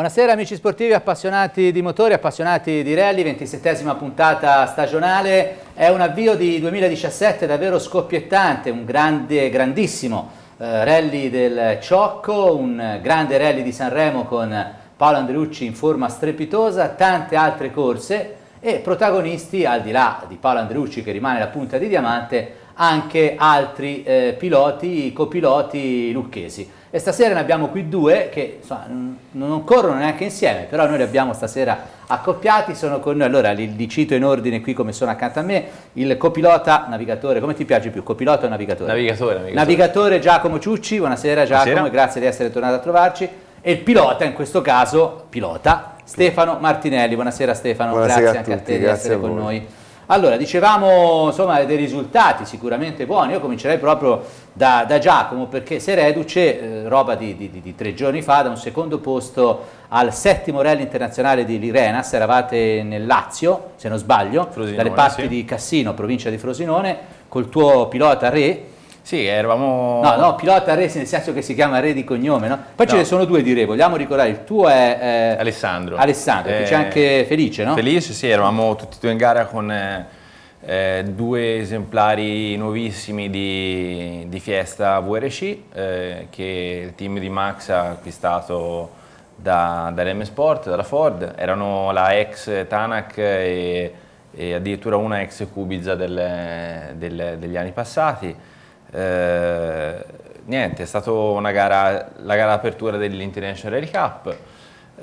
Buonasera amici sportivi, appassionati di motori, appassionati di rally, 27esima puntata stagionale, è un avvio di 2017 davvero scoppiettante, un grande, grandissimo eh, rally del Ciocco, un grande rally di Sanremo con Paolo Andreucci in forma strepitosa, tante altre corse e protagonisti al di là di Paolo Andreucci che rimane la punta di diamante anche altri eh, piloti, copiloti lucchesi. E stasera ne abbiamo qui due che insomma, non corrono neanche insieme, però noi li abbiamo stasera accoppiati, sono con noi, allora li, li, cito in ordine qui come sono accanto a me, il copilota, navigatore, come ti piace più, copilota o navigatore? Navigatore, navigatore. Navigatore Giacomo Ciucci, buonasera Giacomo buonasera. grazie di essere tornato a trovarci. E il pilota, in questo caso, pilota, Stefano Martinelli, buonasera Stefano, buonasera grazie a anche tutti, a te di essere con noi. Allora, dicevamo insomma, dei risultati sicuramente buoni, io comincerei proprio da, da Giacomo perché sei reduce, eh, roba di, di, di, tre giorni fa, da un secondo posto al settimo rally internazionale di Lirenas, eravate nel Lazio, se non sbaglio, Frosinone, dalle parti sì. di Cassino, provincia di Frosinone, col tuo pilota Re, sì, eravamo... No, no, pilota Re nel senso che si chiama Re di cognome, no? Poi no. ce ne sono due di Re, vogliamo ricordare, il tuo è... Eh, Alessandro. Alessandro, eh, c'è anche Felice, no? Felice, sì, eravamo tutti e due in gara con eh, due esemplari nuovissimi di, di Fiesta VRC eh, che il team di Max ha acquistato da, dall'M Sport, dalla Ford. Erano la ex Tanak e, e addirittura una ex Kubiza del, del, degli anni passati. Eh, niente, è stata una gara, la gara d'apertura dell'International Rally Cup.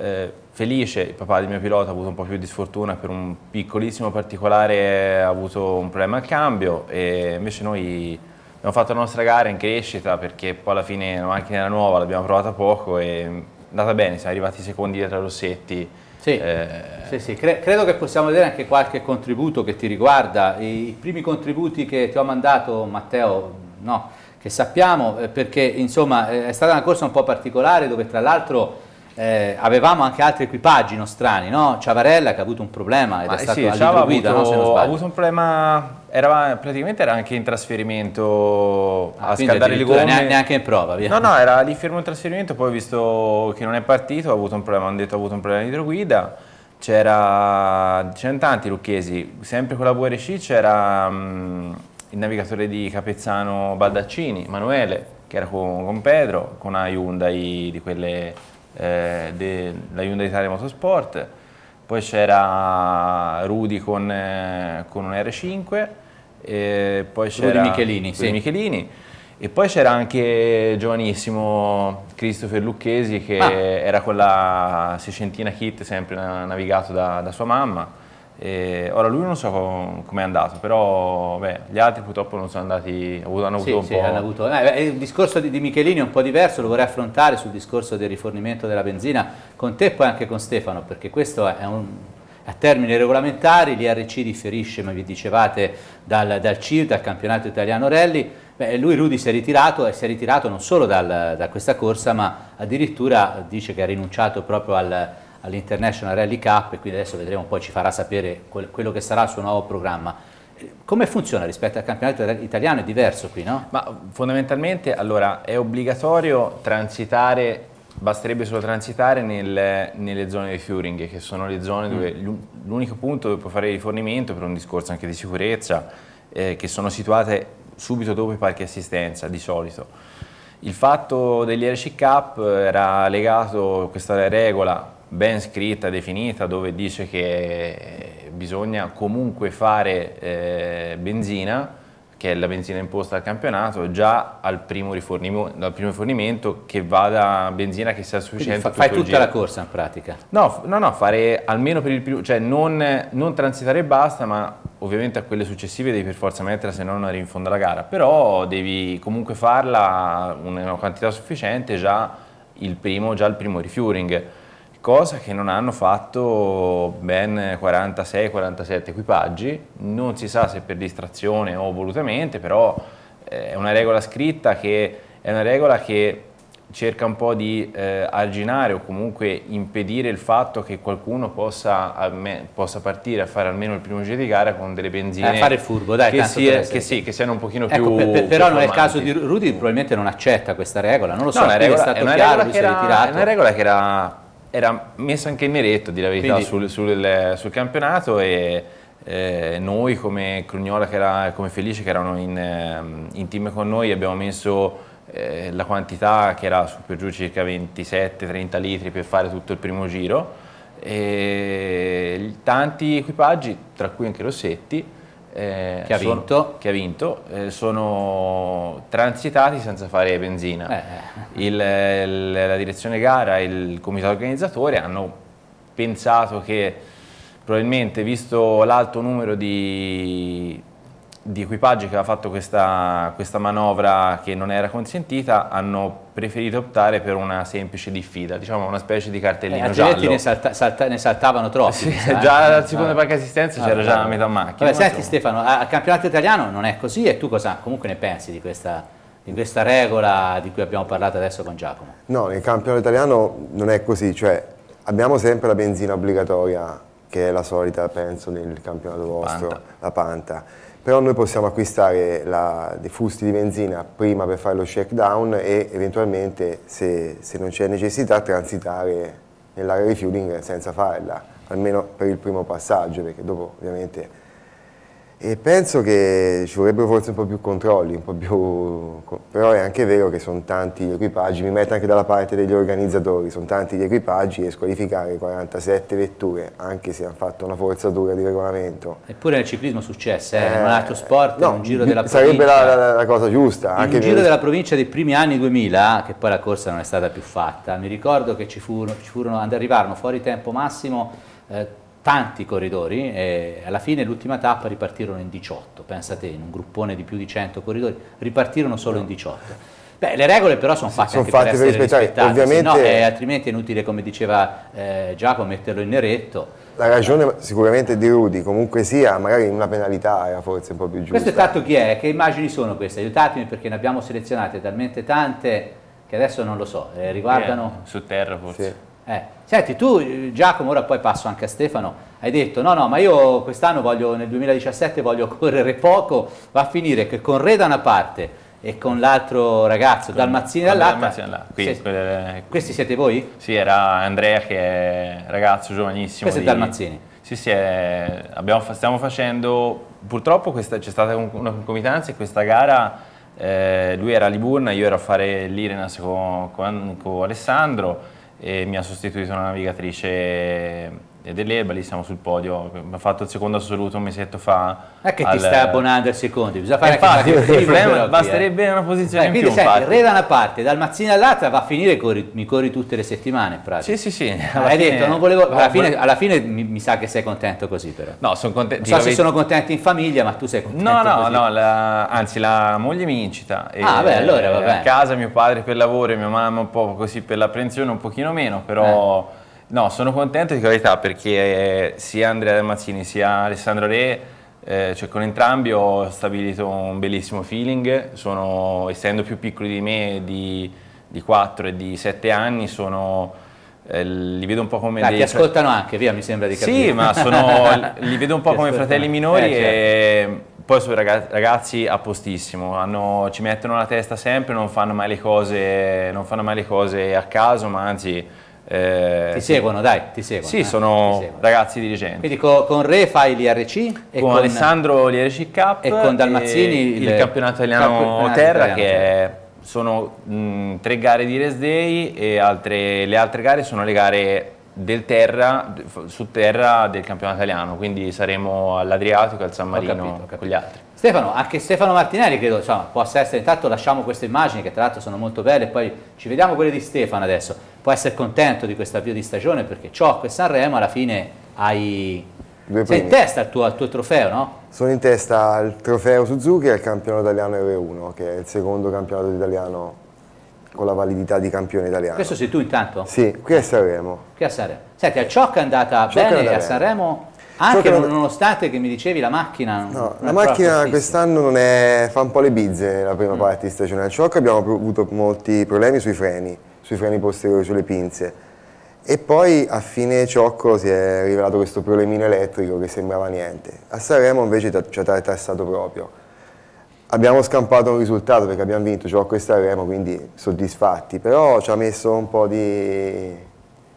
Eh, felice, il papà del mio pilota ha avuto un po' più di sfortuna per un piccolissimo particolare, ha avuto un problema al cambio e invece noi abbiamo fatto la nostra gara in crescita perché poi alla fine la macchina era nuova, l'abbiamo provata poco e è andata bene, siamo arrivati secondi dietro a Rossetti. Sì, eh, sì, sì. Cre credo che possiamo vedere anche qualche contributo che ti riguarda. I, I primi contributi che ti ho mandato, Matteo, no, che sappiamo eh, perché insomma eh, è stata una corsa un po' particolare dove tra l'altro eh, avevamo anche altri equipaggi nostrani, no? Ciavarella che ha avuto un problema ed Ma è stato sì, al guida, avuto, no? ha avuto un problema, era, praticamente era anche in trasferimento ah, a scaldare le gomme. Neanche in prova, via. No, no, era lì fermo in trasferimento, poi ho visto che non è partito, ha avuto un problema, hanno detto ha avuto un problema di idroguida, c'erano tanti lucchesi, sempre con la VRC c'era il navigatore di Capezzano Baldaccini, Emanuele, che era con, con Pedro, con una Hyundai di quelle, eh, de, la Hyundai Italia Motorsport, poi c'era Rudy con, eh, con un R5, e poi c'era Michelini, sì. Michelini, e poi c'era anche giovanissimo Christopher Lucchesi che ah. era con la Seicentina Kit sempre navigato da, da sua mamma e ora lui non so com'è andato, però beh, gli altri purtroppo non sono andati, hanno avuto sì, un sì, po'... Hanno avuto, eh, il discorso di, di, Michelini è un po' diverso, lo vorrei affrontare sul discorso del rifornimento della benzina con te e poi anche con Stefano, perché questo è un, a termini regolamentari, l'IRC differisce, come vi dicevate, dal, dal CIR, dal campionato italiano rally, Beh, lui Rudy si è ritirato e si è ritirato non solo dal, da questa corsa, ma addirittura dice che ha rinunciato proprio al all'International Rally Cup e quindi adesso vedremo, poi ci farà sapere quello che sarà il suo nuovo programma. Come funziona rispetto al campionato italiano? È diverso qui, no? Ma fondamentalmente allora è obbligatorio transitare, basterebbe solo transitare nel, nelle zone di Furing, che sono le zone dove mm. l'unico punto dove puoi fare rifornimento per un discorso anche di sicurezza, eh, che sono situate subito dopo i parchi assistenza di solito. Il fatto degli RC Cup era legato a questa regola ben scritta, definita, dove dice che bisogna comunque fare eh, benzina, che è la benzina imposta al campionato, già al primo, rifornimento, al primo rifornimento che vada benzina che sia sufficiente. Fa, fai tutta la corsa in pratica? No, no, no, fare almeno per il primo, cioè non, non transitare e basta, ma ovviamente a quelle successive devi per forza mettere se no non arrivi in fondo alla gara, però devi comunque farla una quantità sufficiente già il primo, già il primo refueling cosa che non hanno fatto ben 46-47 equipaggi, non si sa se per distrazione o volutamente, però eh, è una regola scritta che è una regola che cerca un po' di eh, arginare o comunque impedire il fatto che qualcuno possa, possa, partire a fare almeno il primo giro di gara con delle benzine eh, a fare il furbo, dai, che, sia, che, sì, che, siano un pochino ecco, più per, per, però nel caso di Rudy probabilmente non accetta questa regola non lo so, no, regola, è, regola, che era, è una regola che era era messo anche in neretto, di la verità, Quindi... sul, sul, sul, campionato e eh, noi come Crugnola e come Felice che erano in, ehm, in, team con noi abbiamo messo eh, la quantità che era su per giù circa 27-30 litri per fare tutto il primo giro. E tanti equipaggi, tra cui anche Rossetti, eh, che ha sono, vinto, che ha vinto eh, sono transitati senza fare benzina. Eh. Il, il, la direzione gara e il comitato organizzatore hanno pensato che probabilmente visto l'alto numero di, di equipaggi che aveva fatto questa, questa, manovra che non era consentita hanno preferito optare per una semplice diffida, diciamo una specie di cartellino eh, giallo. Ne, salta, salta, ne saltavano troppi. Sì, eh? già dal secondo parco assistenza c'era già la metà macchina. Vabbè, senti Stefano, al campionato italiano non è così e tu cosa comunque ne pensi di questa, di questa regola di cui abbiamo parlato adesso con Giacomo? No, nel campionato italiano non è così, cioè abbiamo sempre la benzina obbligatoria che è la solita penso nel campionato vostro, Panta. la Panta però noi possiamo acquistare la, dei fusti di benzina prima per fare lo shakedown e eventualmente se, se non c'è necessità transitare nell'area refueling senza farla, almeno per il primo passaggio perché dopo ovviamente e penso che ci vorrebbero forse un po' più controlli, un po' più... però è anche vero che sono tanti gli equipaggi, mi metto anche dalla parte degli organizzatori, sono tanti gli equipaggi e squalificare 47 vetture, anche se hanno fatto una forzatura di regolamento. Eppure nel ciclismo successe, eh, in un altro sport, no, un giro della sarebbe provincia. Sarebbe la, la, la, cosa giusta. In un giro nel... della provincia dei primi anni 2000, che poi la corsa non è stata più fatta, mi ricordo che ci furono, ci furono arrivarono fuori tempo massimo eh, tanti corridori e alla fine l'ultima tappa ripartirono in 18, pensate in un gruppone di più di 100 corridori, ripartirono solo in 18. Beh, le regole però sono fatte sono anche fatte per, per rispettate, Ovviamente... no, eh, altrimenti è inutile, come diceva eh, Giacomo, metterlo in neretto. La ragione sicuramente di Rudy, comunque sia, magari una penalità era forse un po' più giusta. Questo è tanto chi è? Che immagini sono queste? Aiutatemi perché ne abbiamo selezionate talmente tante che adesso non lo so, eh, riguardano... Su terra forse. Sì. Eh. Senti, tu Giacomo, ora poi passo anche a Stefano, hai detto no, no, ma io quest'anno voglio, nel 2017 voglio correre poco, va a finire che con Re da una parte e con l'altro ragazzo, con, Dalmazzini dall'altra. Qui, questi siete voi? Sì, era Andrea che è ragazzo giovanissimo. Questo di, è Dalmazzini? Sì, sì, è, abbiamo, stiamo facendo, purtroppo c'è stata una concomitanza e questa gara, eh, lui era a Liburna, io ero a fare l'Irenas con, con, con Alessandro, e mi ha sostituito una navigatrice dell'Elba, lì siamo sul podio, ha fatto il secondo assoluto un mesetto fa. Non è che al... ti stai abbonando ai secondi, bisogna fare eh, infatti, il problema basterebbe eh. una posizione eh, in più. Senti, Re da una parte, dal mattino all'altra va a finire corri, mi corri tutte le settimane in pratica. Sì, sì, sì. Hai fine... detto, non volevo, alla fine, alla fine mi, mi, sa che sei contento così però. No, sono contento. Non so se sono contenti in famiglia, ma tu sei contento No, no, così. no, la, anzi la moglie mi incita. E, ah, beh, allora va bene. A casa mio padre per lavoro e mia mamma un po' così per l'apprensione un pochino meno, però... Eh No, sono contento di qualità perché sia Andrea Dalmazzini sia Alessandro Re, eh, cioè con entrambi ho stabilito un bellissimo feeling, sono, essendo più piccoli di me, di, di 4 e di 7 anni, sono, eh, li vedo un po' come Dai, dei... ti ascoltano anche, via, mi sembra di capire. Sì, ma sono, li vedo un po' come fratelli minori eh, certo. e poi sono ragazzi a postissimo, hanno, ci mettono la testa sempre, non fanno mai le cose, mai le cose a caso, ma anzi eh, ti seguono, dai, ti seguono. Sì, eh, sono seguono. ragazzi dirigenti. Quindi con, con Re fai l'IRC e con, con Alessandro l'IRC Cup e con Dalmazzini il, il campionato italiano campionato Terra italiano che è, sono mh, tre gare di race day e altre, le altre gare sono le gare del terra, su terra del campionato italiano, quindi saremo all'Adriatico, al San Marino, ho capito, ho capito. con gli altri. Stefano, anche Stefano Martinelli credo insomma, possa essere, intanto lasciamo queste immagini che tra l'altro sono molto belle, poi ci vediamo quelle di Stefano adesso, può essere contento di questo avvio di stagione perché Ciocco e Sanremo alla fine hai... Sei in testa al tuo, al tuo, trofeo, no? Sono in testa al trofeo Suzuki e al campionato italiano R1, che è il secondo campionato italiano con la validità di campione italiano. Questo sei tu intanto? Sì, qui a Sanremo. Qui a Sanremo. Senti, al Ciocca è andata Ciocca bene e a Sanremo... Anche non... nonostante che mi dicevi la macchina... No, la macchina quest'anno fa un po' le bizze nella prima mm. parte di stagione. Al Ciocca abbiamo avuto molti problemi sui freni, sui freni posteriori, sulle pinze. E poi a fine ciocco si è rivelato questo problemino elettrico che sembrava niente. A Sanremo invece ci ha tartassato proprio. Abbiamo scampato un risultato perché abbiamo vinto Ciocco e Sanremo, quindi soddisfatti, però ci ha messo un po' di,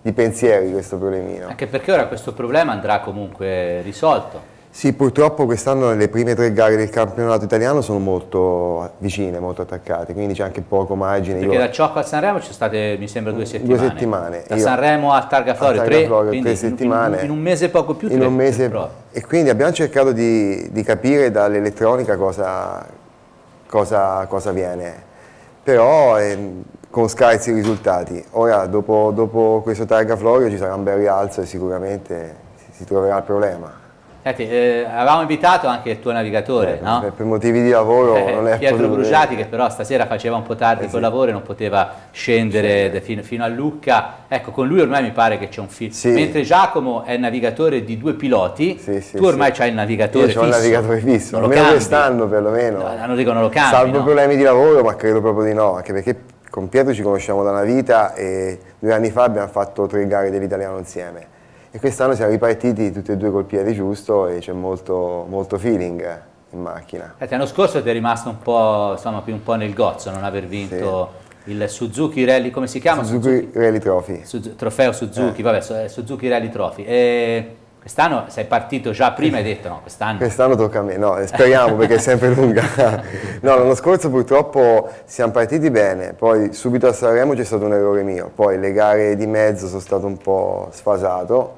di pensieri questo problemino. Anche perché ora questo problema andrà comunque risolto. Sì, purtroppo quest'anno le prime tre gare del campionato italiano sono molto vicine, molto attaccate, quindi c'è anche poco margine. Perché Io... da Ciocco a Sanremo ci sono state, mi sembra, due settimane. Due settimane. Da Io... Sanremo a Targa Florio, tre, Florio, tre settimane. In, in, un mese poco più, in un mese, E quindi abbiamo cercato di, di capire dall'elettronica cosa, cosa, cosa, viene, però eh, con scarsi risultati. Ora, dopo, dopo questo Targa Florio ci sarà un bel rialzo e sicuramente si, si troverà il problema. Senti, eh, avevamo invitato anche il tuo navigatore, eh, no? Per, motivi di lavoro eh, non è Pietro Bruciati che però stasera faceva un po' tardi eh, col sì. lavoro e non poteva scendere sì. fino, fino, a Lucca. Ecco, con lui ormai mi pare che c'è un film. Sì. Mentre Giacomo è navigatore di due piloti, tu ormai hai il navigatore Io fisso. Io ho il navigatore fisso, non almeno quest'anno perlomeno. No, non dico non lo cambi, Salvo no? problemi di lavoro, ma credo proprio di no, anche perché con Pietro ci conosciamo da una vita e due anni fa abbiamo fatto tre gare dell'italiano insieme e quest'anno siamo ripartiti tutti e due col piede giusto e c'è molto, molto feeling in macchina. Eh, l'anno scorso ti è rimasto un po', insomma, un po' nel gozzo non aver vinto sì. il Suzuki Rally, come si chiama? Suzuki, Suzuki Rally Trophy. Suzuki, trofeo Suzuki, eh. vabbè, Suzuki Rally Trophy. E Quest'anno sei partito già prima e hai detto no, quest'anno... Quest'anno tocca a me, no, speriamo perché è sempre lunga. No, l'anno scorso purtroppo siamo partiti bene, poi subito a Sanremo c'è stato un errore mio, poi le gare di mezzo sono stato un po' sfasato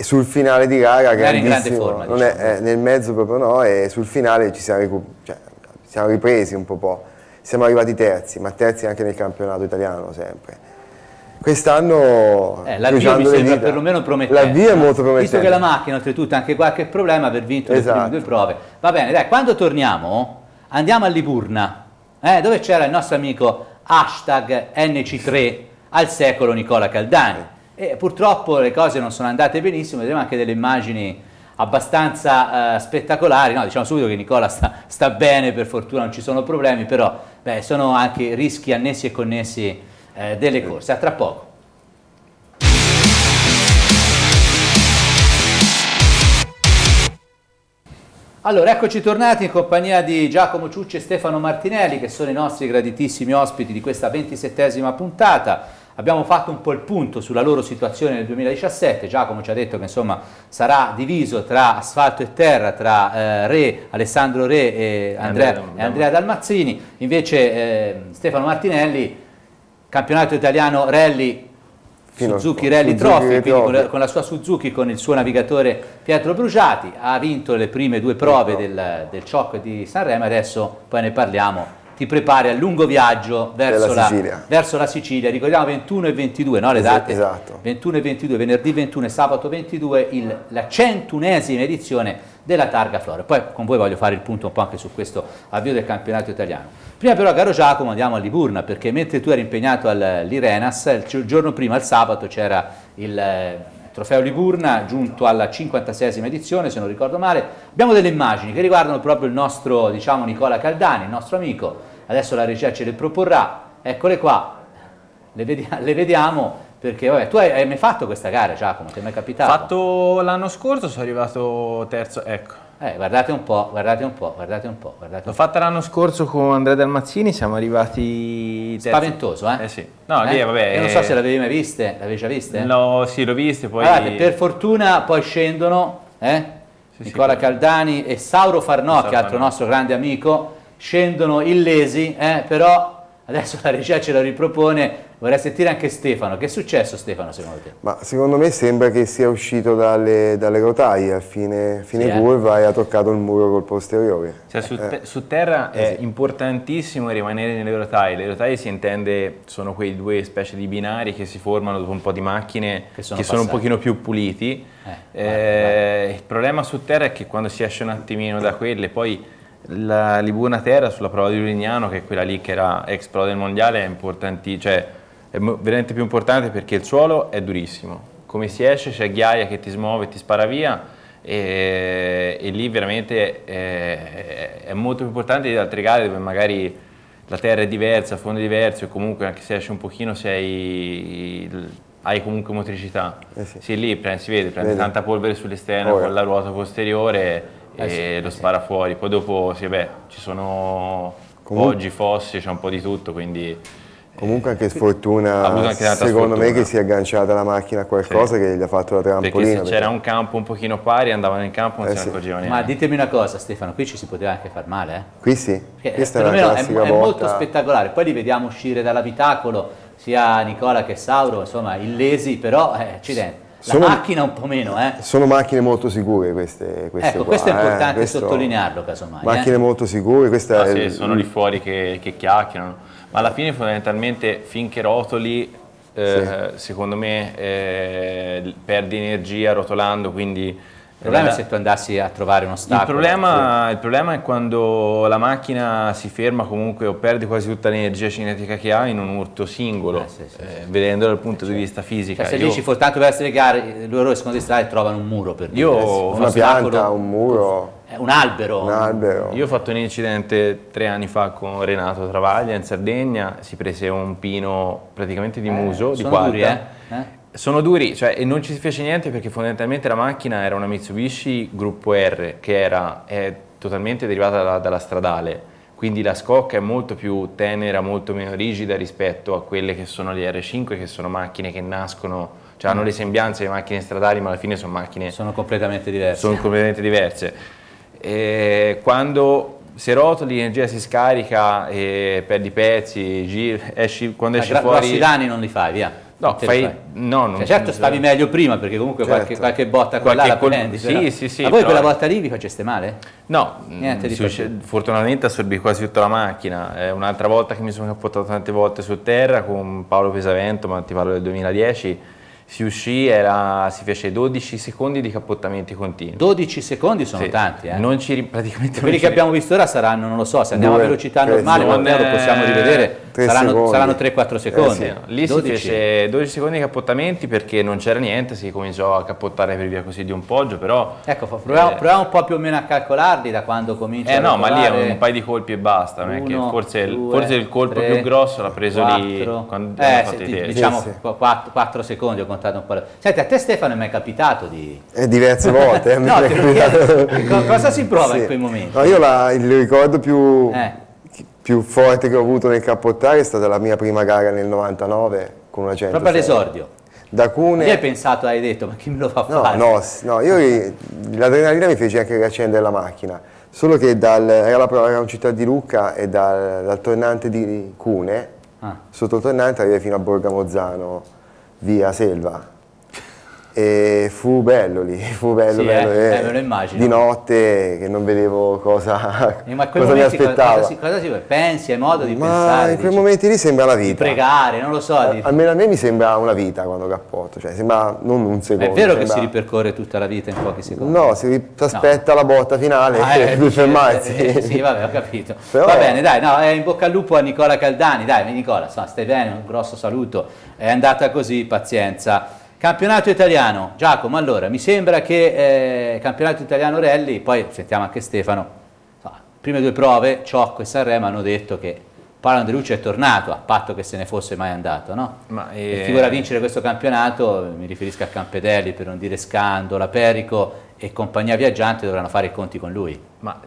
sul finale di gara, Era in grande forma, non diciamo. è, eh, nel mezzo proprio no, e sul finale ci siamo, cioè, siamo ripresi un po', po'. Siamo arrivati terzi, ma terzi anche nel campionato italiano sempre. Quest'anno eh, l'avvio mi sembra perlomeno promettente. L'avvio è molto promettente. Visto che la macchina oltretutto ha anche qualche problema aver vinto esatto. le prime esatto. due prove. Va bene, dai, quando torniamo andiamo a Liburna, eh, dove c'era il nostro amico hashtag NC3 al secolo Nicola Caldani. E purtroppo le cose non sono andate benissimo, vedremo anche delle immagini abbastanza uh, spettacolari, no, diciamo subito che Nicola sta, sta, bene, per fortuna non ci sono problemi, però beh, sono anche rischi annessi e connessi eh, delle corse. A tra poco. Allora, eccoci tornati in compagnia di Giacomo Ciucci e Stefano Martinelli, che sono i nostri graditissimi ospiti di questa ventisettesima puntata. Abbiamo fatto un po' il punto sulla loro situazione nel 2017, Giacomo ci ha detto che insomma sarà diviso tra asfalto e terra, tra eh, Re, Alessandro Re e Andrea, Andrea, e Andrea Dalmazzini, invece eh, Stefano Martinelli, campionato italiano rally Fino Suzuki Rally Trophy, con la, con la, sua Suzuki, con il suo navigatore Pietro Bruciati, ha vinto le prime due prove del, del Ciocco di Sanremo, adesso poi ne parliamo ti prepari al lungo viaggio verso la, verso la, Sicilia. Ricordiamo 21 e 22, no, le date? Esatto. 21 e 22, venerdì 21 e sabato 22, il, la centunesima edizione della Targa Flora. Poi con voi voglio fare il punto un po' anche su questo avvio del campionato italiano. Prima però, caro Giacomo, andiamo a Liburna, perché mentre tu eri impegnato all'Irenas, il giorno prima, il sabato, c'era il eh, Trofeo Liburna, giunto alla 56esima edizione, se non ricordo male. Abbiamo delle immagini che riguardano proprio il nostro, diciamo, Nicola Caldani, il nostro amico. Adesso la regia ce le proporrà. Eccole qua, le, vedi le vediamo perché vabbè, tu hai, hai, mai fatto questa gara Giacomo? Ti è mai capitato? Fatto l'anno scorso, sono arrivato terzo, ecco. Eh, guardate un po', guardate un po', guardate un po'. Guardate L'ho fatta l'anno scorso con Andrea Dalmazzini, siamo arrivati... Terzi. Spaventoso, eh? Eh sì. No, eh? lì vabbè... Io non so se l'avevi mai viste, l'avevi già viste? No, sì, l'ho viste, poi... Guardate, per fortuna poi scendono, eh? Sì, Nicola sì, Caldani e Sauro Farnocchi, altro nostro grande amico, scendono illesi, eh? però adesso la regia ce lo ripropone Vorrei sentire anche Stefano. Che è successo Stefano secondo te? Ma secondo me sembra che sia uscito dalle, dalle rotaie a fine, fine sì, curva eh? e ha toccato il muro col posteriore. Cioè, su, eh. su, terra eh, è sì. importantissimo rimanere nelle rotaie. Le rotaie si intende sono quei due specie di binari che si formano dopo un po' di macchine che sono, che sono un pochino più puliti. Eh, vai, vai. Il problema su terra è che quando si esce un attimino da quelle poi la Liburna Terra sulla prova di Lignano, che è quella lì che era ex pro del mondiale, è importantissima. Cioè, è veramente più importante perché il suolo è durissimo. Come si esce c'è ghiaia che ti smuove e ti spara via e, e lì veramente è, è, molto più importante di altre gare dove magari la terra è diversa, il fondo è diverso e comunque anche se esce un pochino sei, hai comunque motricità. Eh sì. sì. lì si vede, prende vede. tanta polvere sull'esterno con la ruota posteriore eh e sì, lo eh spara sì. fuori. Poi dopo sì, beh, ci sono comunque. oggi fossi, c'è un po' di tutto, quindi Comunque anche sfortuna, anche secondo sfortuna. me che si è agganciata la macchina a qualcosa sì. che gli ha fatto la trampolina. Perché se c'era un campo un pochino pari andavano in campo non eh se ne accorgevano Ma ditemi una cosa Stefano, qui ci si poteva anche far male eh? Qui sì, Perché, Questa è, è, è molto spettacolare, poi li vediamo uscire dall'abitacolo sia Nicola che Sauro, insomma illesi, però eh, accidenti. La sono, macchina un po' meno, eh? Sono macchine molto sicure queste, queste Ecco, qua, questo è importante eh, questo, sottolinearlo casomai. Macchine eh? molto sicure, questa ah, è... Sì, sono lì fuori che, che chiacchierano, ma alla fine fondamentalmente finché rotoli, eh, sì. secondo me eh, perdi energia rotolando, quindi problema è se tu andassi a trovare uno ostacolo. Il problema, il problema, è quando la macchina si ferma comunque o perdi quasi tutta l'energia cinetica che ha in un urto singolo, eh, sì, sì, eh, vedendo dal punto di vista fisico. Cioè, se lì ci fosse tanto per essere gare, loro escono di strada e trovano un muro per Io dire. Una pianta, un muro. Un albero. un albero. Io ho fatto un incidente tre anni fa con Renato Travaglia in Sardegna, si prese un pino praticamente di eh, muso, di quarta. Sono duri, cioè, e non ci si fece niente perché fondamentalmente la macchina era una Mitsubishi gruppo R che era totalmente derivata da, dalla stradale, quindi la scocca è molto più tenera, molto meno rigida rispetto a quelle che sono le R5 che sono macchine che nascono, cioè hanno le sembianze di macchine stradali ma alla fine sono macchine... Sono completamente diverse. Sono completamente diverse. E quando se rotoli l'energia si scarica e perdi pezzi, giri, esci, quando esci fuori... Grossi danni non li fai, via. No, fai, no non cioè, certo stavi meglio prima perché comunque certo. qualche, qualche, botta con qualche la col... prendi. Sì, sì, sì. Ma voi quella volta lì vi faceste male? No, Niente di si, fortunatamente assorbì quasi tutta la macchina. È un'altra volta che mi sono cappottato tante volte su terra con Paolo Pesavento, ma ti parlo del 2010 si uscì, era, si fece 12 secondi di cappottamenti continui. 12 secondi sono sì. tanti, eh? Non ci, praticamente quelli che abbiamo visto ora saranno, non lo so, se andiamo Due, a velocità normale, non lo possiamo rivedere, saranno, saranno 3-4 secondi. Eh sì, lì 12. si fece 12 secondi di cappottamenti perché non c'era niente, si cominciò a cappottare per via così di un poggio, però... Ecco, proviamo, eh, proviamo un po' più o meno a calcolarli da quando comincia eh, a no, ma lì è un paio di colpi e basta, uno, che forse, due, forse, il colpo tre, più grosso l'ha preso 4, lì quando eh, sì, diciamo sì, 4, 4, secondi, ho contato un po'. Senti, a te Stefano è mai capitato di... Eh, diverse volte. Eh, no, capitato... cosa si prova in quei momenti? No, io la, il ricordo più... Eh più forte che ho avuto nel cappottare è stata la mia prima gara nel 99 con una 106. Proprio all'esordio? Da Cune... Ma hai pensato, hai detto, ma chi me lo fa no, fare? No, no, io l'adrenalina mi fece anche riaccendere la macchina, solo che dal, era, la, era un città di Lucca e dal, dal tornante di Cune, ah. sotto il tornante arrivai fino a Borgamozzano, via Selva e fu bello lì, fu bello, sì, bello eh, eh, me lo immagino. di notte che non vedevo cosa, eh, cosa mi aspettava. Cosa, cosa, si, pensi, hai modo di ma pensare? in quei dici, momenti lì sembra la vita. Di pregare, non lo so. Di... Almeno a me mi sembra una vita quando cappotto, cioè sembra non un secondo. È vero sembra... che si ripercorre tutta la vita in pochi secondi? No, si aspetta no. la botta finale ah, eh, per fermarsi. Eh, sì, vabbè, ho capito. Però... Va bene, dai, no, in bocca al lupo a Nicola Caldani, dai, Nicola, stai bene, un grosso saluto. È andata così, pazienza. Campionato italiano, Giacomo, allora mi sembra che eh, campionato italiano rally, poi sentiamo anche Stefano, insomma, prime due prove, Ciocco e Sanremo hanno detto che Paolo Andrelucci è tornato, a patto che se ne fosse mai andato, no? Ma, eh... E chi vorrà vincere questo campionato, mi riferisco a Campedelli per non dire Scandola, Perico e compagnia viaggiante dovranno fare i conti con lui. Ma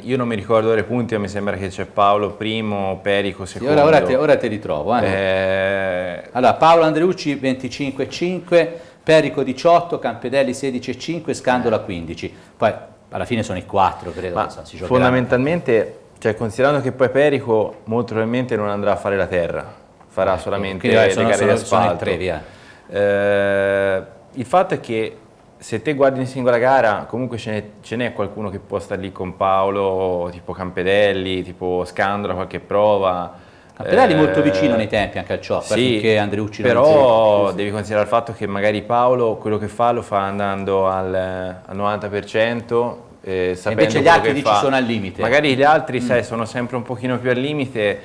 io non mi ricordo i punti, mi sembra che c'è Paolo primo, Perico secondo. Ora, ora, te, ora te li trovo. Eh. Eh... Allora, Paolo Andreucci 25,5, Perico 18, Campedelli 16,5, Scandola 15. Poi alla fine sono i quattro, credo. Ma so, fondamentalmente cioè, considerando che poi Perico molto probabilmente non andrà a fare la terra, farà ecco, solamente quindi, le sono, gare sono. Sono tre, eh, il fatto è che se te guardi in singola gara, comunque ce n'è qualcuno che può stare lì con Paolo, tipo Campedelli, tipo Scandola, qualche prova. Campedelli eh, molto vicino nei tempi anche al ciò, sì, perché Andreucci però devi considerare il fatto che magari Paolo quello che fa lo fa andando al, al 90%, eh, invece gli altri dici sono al limite. Magari gli altri, mm. sai, sono sempre un pochino più al limite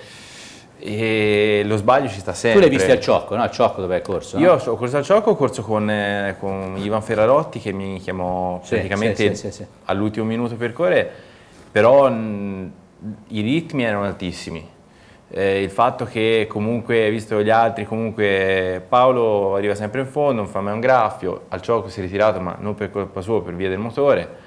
e lo sbaglio ci sta sempre. Tu l'hai visto al Ciocco, no? Al Ciocco dove hai corso? Io ho corso al Ciocco, ho corso con, eh, con Ivan Ferrarotti che mi chiamò sì, praticamente sì, sì, all'ultimo minuto per correre, però mh, i ritmi erano altissimi. Eh, il fatto che comunque, visto gli altri, comunque Paolo arriva sempre in fondo, non fa mai un graffio, al Ciocco si è ritirato ma non per colpa sua, per via del motore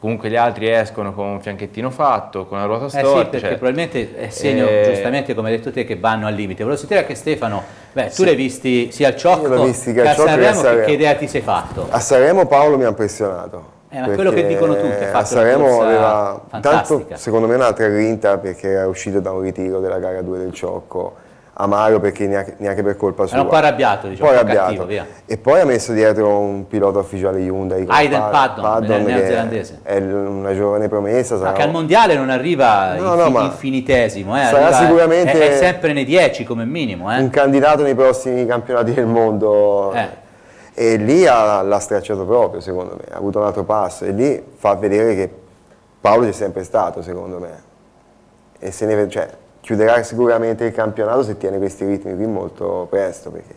comunque gli altri escono con un fianchettino fatto, con la ruota eh storta. Sì, perché cioè, probabilmente è segno, eh, giustamente come hai detto te, che vanno al limite. Volevo sentire anche Stefano, beh, tu sì. l'hai visti sia al Ciocco visti che, a Sanremo, che, che idea ti sei fatto? A Sanremo Paolo mi ha impressionato. Eh, ma quello che dicono tutti, a Sanremo aveva tanto secondo me un'altra grinta perché era uscito da un ritiro della gara 2 del Ciocco amaro perché neanche, neanche per colpa sua. Era un po' arrabbiato, diciamo, poi arrabbiato. Cattivo, e poi ha messo dietro un pilota ufficiale Hyundai. Aiden Paddon, Paddon neozelandese. È una giovane promessa. Ma che al mondiale non arriva no, no, in infinitesimo, eh, sarà arriva, sicuramente è, è, sempre nei 10 come minimo. Eh. Un candidato nei prossimi campionati del mondo. Eh. E lì l'ha stracciato proprio, secondo me, ha avuto un altro passo e lì fa vedere che Paolo c'è sempre stato, secondo me. E se ne, cioè, chiuderà sicuramente il campionato se tiene questi ritmi qui molto presto perché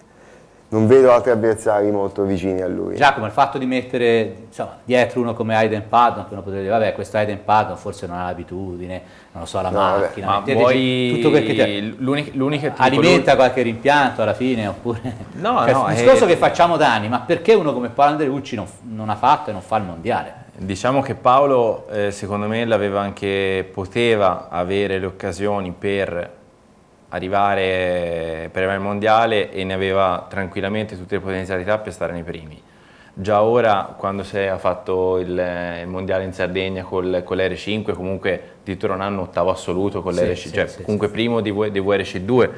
non vedo altri avversari molto vicini a lui. Giacomo, il fatto di mettere insomma, dietro uno come Aiden Paddon, che uno potrebbe dire, vabbè, questo Aiden Paddon forse non ha l'abitudine, non lo so, la no, macchina, ma vuoi... tutto perché l'unica alimenta qualche rimpianto alla fine, oppure... No, cioè, no, un discorso è... che facciamo da anni, ma perché uno come Paolo Andreucci non, non ha fatto e non fa il mondiale? Diciamo che Paolo eh, secondo me l'aveva anche, poteva avere le occasioni per arrivare, per arrivare al mondiale e ne aveva tranquillamente tutte le potenzialità per stare nei primi. Già ora quando si è fatto il, il mondiale in Sardegna col, con l'R5 comunque addirittura un anno ottavo assoluto con l'R5, sì, cioè sì, comunque sì. primo di, di VRC2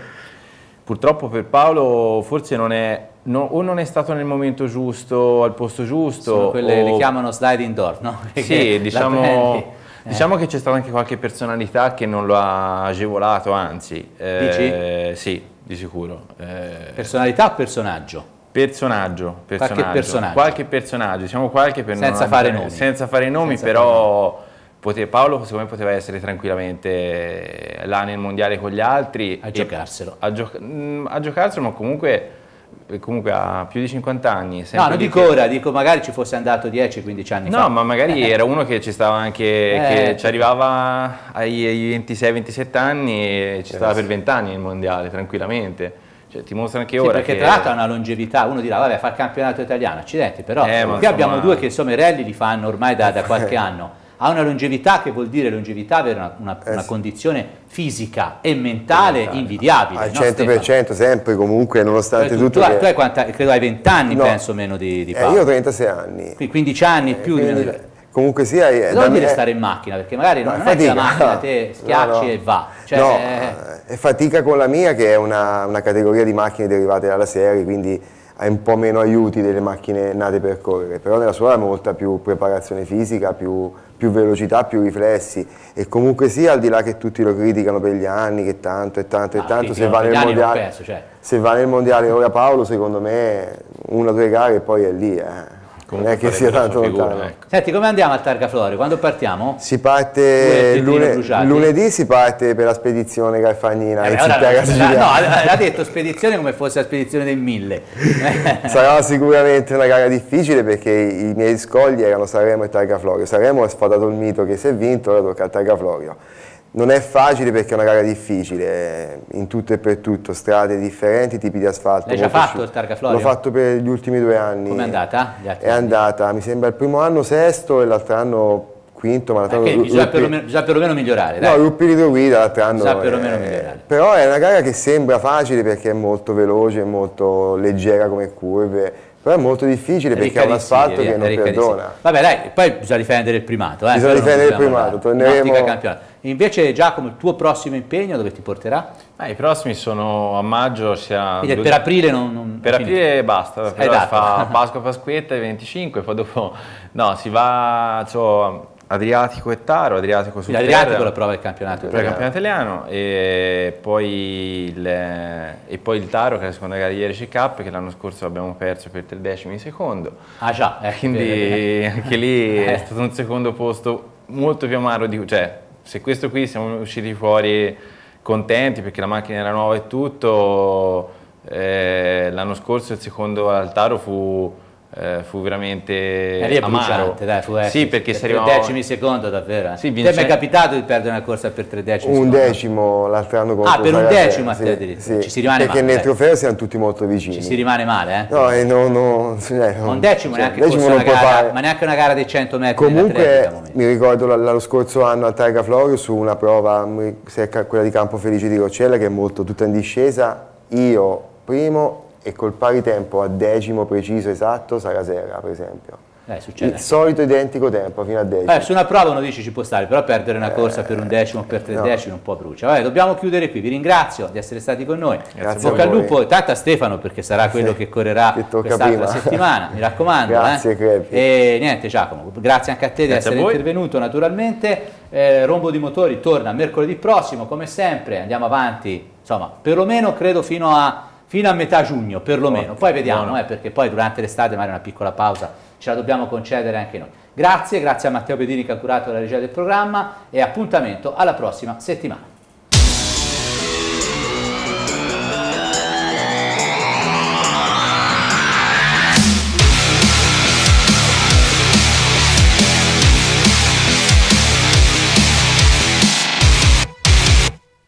Purtroppo per Paolo forse non è, no, o non è stato nel momento giusto, al posto giusto. Sono quelle o... le chiamano sliding door, no? Perché sì, diciamo, eh. diciamo che c'è stata anche qualche personalità che non lo ha agevolato, anzi. Eh, sì, di sicuro. Eh, personalità o personaggio? Personaggio, personaggio, qualche personaggio. Qualche personaggio, diciamo qualche per senza fare nomi. Senza fare nomi, senza però... Pote, Paolo secondo me poteva essere tranquillamente là nel mondiale con gli altri. A giocarselo. A, gio, mm, a giocarselo, ma comunque, comunque ha più di 50 anni. No, non dico che... ora, dico magari ci fosse andato 10-15 anni no, fa. No, ma magari era uno che ci stava anche, eh, che ci arrivava ai, ai 26-27 anni e ci stava per 20 anni nel mondiale, tranquillamente. Cioè, ti mostra anche ora perché che... tra l'altro ha una longevità, uno dirà vabbè fa il campionato italiano, accidenti, però eh, qui insomma... abbiamo due che insomma i rally li fanno ormai da, da qualche anno ha una longevità che vuol dire longevità avere una, una, eh, una condizione fisica e mentale invidiabile. Al 100% no, sempre comunque nonostante tu, tutto. Tu, che... tu hai quanta, credo hai 20 anni no, penso meno di, di Paolo. Eh, io ho 36 anni. 15 anni eh, più quindi, di. Comunque sia... Eh, non dire stare in macchina perché magari no, non è, è che la macchina te schiacci e va. Cioè, no, è fatica con la mia che è una, una categoria di macchine derivate dalla serie quindi hai un po' meno aiuti delle macchine nate per correre, però nella sua ha molta più preparazione fisica, più, più, velocità, più riflessi e comunque sia al di là che tutti lo criticano per gli anni, che tanto e tanto e tanto, se va, mondiale, penso, cioè. se va nel mondiale ora Paolo secondo me una o due gare e poi è lì. Eh non è che sia tanto lontano. Ecco. Senti, come andiamo al Targa Florio? Quando partiamo? Si parte lune, lunedì si parte per la spedizione Garfagnina eh, in città Castigliano. No, ha detto spedizione come fosse la spedizione del mille. Sarà sicuramente una gara difficile perché i miei scogli erano Sanremo e Targa Florio. Sanremo ha sfadato il mito che si è vinto, ora tocca al Targa Florio. Non è facile perché è una gara difficile, in tutto e per tutto, strade differenti, tipi di asfalto. L'hai già fatto il Targa Florio? L'ho fatto per gli ultimi due anni. Come è andata? È andata, mi sembra il primo anno sesto e l'altro anno quinto, ma l'altro anno... Bisogna, perlomeno, bisogna perlomeno migliorare, dai. No, gruppi di guida l'altro anno... Bisogna perlomeno migliorare. Però è una gara che sembra facile perché è molto veloce, molto leggera come curve, però è molto difficile perché è un asfalto che non perdona. Vabbè dai, poi bisogna difendere il primato. Eh, bisogna difendere il primato, torneremo... Invece Giacomo, il tuo prossimo impegno dove ti porterà? Eh, I prossimi sono a maggio. Sia Quindi per aprile non... non per aprile finito. basta, però si fa Pasqua Pasquetta e 25, poi dopo... No, si va... So, Adriatico e Taro, Adriatico su L'Adriatico la prova del campionato italiano. Il campionato italiano e poi, il, e poi il Taro che è la seconda gara di RC Cup che l'anno scorso abbiamo perso per tre decimi di secondo. Ah già, eh, quindi anche lì è stato un secondo posto molto più amaro di... Cioè, se questo qui siamo usciti fuori contenti perché la macchina era nuova e tutto, eh, l'anno scorso il secondo al Taro fu eh, fu veramente e lì è amaro. dai, fu eh, sì, perché per si arrivava... decimi secondo davvero. Eh. Sì, vince... Ti è mai capitato di perdere una corsa per tre decimi Un secondo? decimo l'altro anno contro Ah, per un decimo a te sì, addirittura. sì. Ci si rimane perché male. nel trofeo siamo tutti molto vicini. Ci si rimane male, eh? No, eh, no, no, cioè, no, un decimo cioè, neanche decimo fosse una non puoi gara, fare. ma neanche una gara dei 100 metri Comunque mi ricordo l- lo scorso anno a Targa Florio su una prova, mi- se è quella di Campo Felice di Roccella, che è molto tutta in discesa, io primo e col pari tempo a decimo preciso esatto sarà Serra per esempio. Eh. Il solito identico tempo fino a decimo. Eh, su una prova uno dice ci può stare, però perdere una corsa per un decimo o per tre no. decimi un po' brucia. Vabbè, dobbiamo chiudere qui, vi ringrazio di essere stati con noi. Grazie Bocca al lupo, tanto a Stefano perché sarà quello Sì, che correrà che tocca quest'altra prima. settimana, mi raccomando. Grazie, eh. Crepi. E niente Giacomo, grazie anche a te di Grazie a essere intervenuto naturalmente. Eh, Rombo di Motori torna mercoledì prossimo, come sempre, andiamo avanti, insomma, perlomeno credo fino a, fino a metà giugno, perlomeno. Poi vediamo, eh, perché poi durante l'estate magari una piccola pausa ce la dobbiamo concedere anche noi. Grazie, grazie a Matteo Bedini che ha curato la regia del programma e appuntamento alla prossima settimana.